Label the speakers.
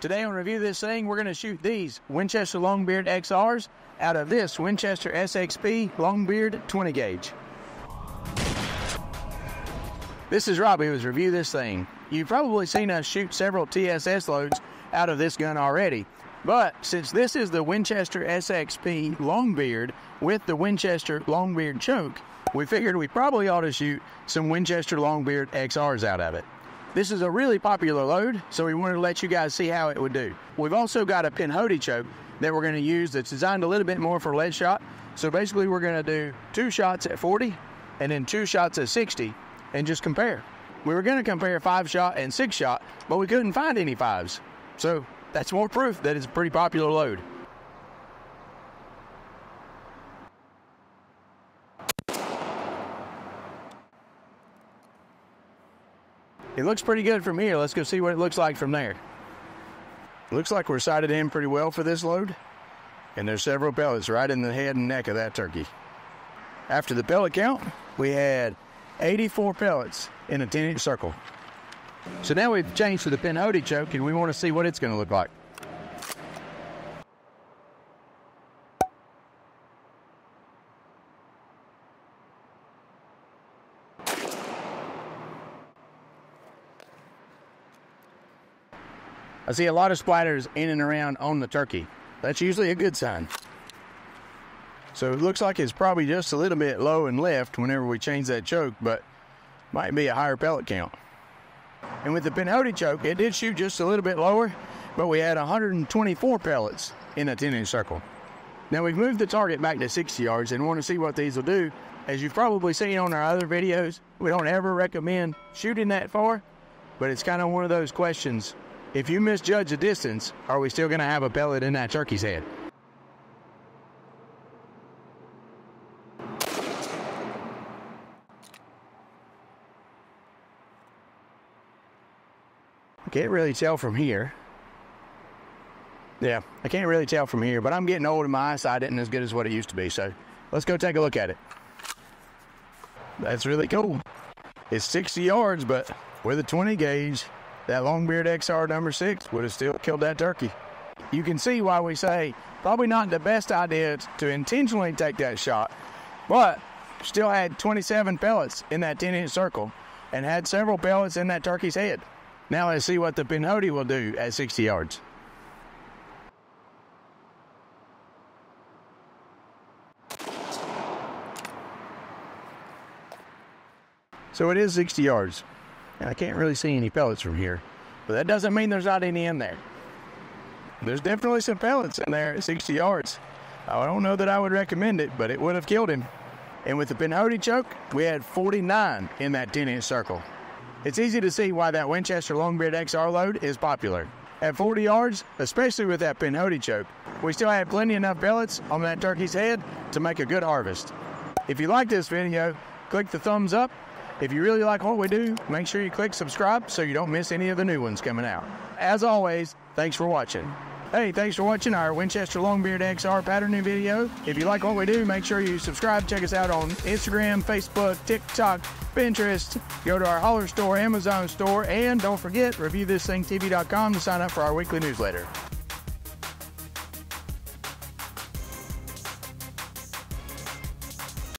Speaker 1: Today on Review This Thing, we're going to shoot these Winchester Longbeard XRs out of this Winchester SXP Longbeard 20 gauge. This is Robbie with Review This Thing. You've probably seen us shoot several TSS loads out of this gun already, but since this is the Winchester SXP Longbeard with the Winchester Longbeard choke, we figured we probably ought to shoot some Winchester Longbeard XRs out of it. This is a really popular load, so we wanted to let you guys see how it would do. We've also got a Pinhoti choke that we're going to use that's designed a little bit more for lead shot. So basically we're going to do two shots at 40 and then two shots at 60 and just compare. We were going to compare five shot and six shot, but we couldn't find any fives. So that's more proof that it's a pretty popular load. It looks pretty good from here. Let's go see what it looks like from there. Looks like we're sighted in pretty well for this load. And there's several pellets right in the head and neck of that turkey. After the pellet count, we had 84 pellets in a 10 inch circle. So now we've changed to the Pinhoti choke and we want to see what it's going to look like. I see a lot of splatters in and around on the turkey. That's usually a good sign. So it looks like it's probably just a little bit low and left whenever we change that choke, but might be a higher pellet count. And with the Pinhoti choke, it did shoot just a little bit lower, but we had 124 pellets in a 10 inch circle. Now we've moved the target back to 60 yards and want to see what these will do. As you've probably seen on our other videos, we don't ever recommend shooting that far, but it's kind of one of those questions if you misjudge the distance, are we still going to have a pellet in that turkey's head? I can't really tell from here. Yeah, I can't really tell from here, but I'm getting old and my eyesight isn't as good as what it used to be. So let's go take a look at it. That's really cool. It's 60 yards, but with a 20 gauge, that Longbeard XR number six would have still killed that turkey. You can see why we say probably not the best idea to intentionally take that shot, but still had 27 pellets in that 10 inch circle and had several pellets in that turkey's head. Now let's see what the Pinhoti will do at 60 yards. So it is 60 yards. And I can't really see any pellets from here. But that doesn't mean there's not any in there. There's definitely some pellets in there at 60 yards. I don't know that I would recommend it, but it would have killed him. And with the Pinhoti choke, we had 49 in that 10 inch circle. It's easy to see why that Winchester Longbeard XR load is popular. At 40 yards, especially with that Pinhoti choke, we still had plenty enough pellets on that turkey's head to make a good harvest. If you like this video, click the thumbs up if you really like what we do, make sure you click subscribe so you don't miss any of the new ones coming out. As always, thanks for watching. Hey, thanks for watching our Winchester Longbeard XR patterning video. If you like what we do, make sure you subscribe. Check us out on Instagram, Facebook, TikTok, Pinterest. Go to our Holler store, Amazon store, and don't forget, reviewthisthingtv.com to sign up for our weekly newsletter.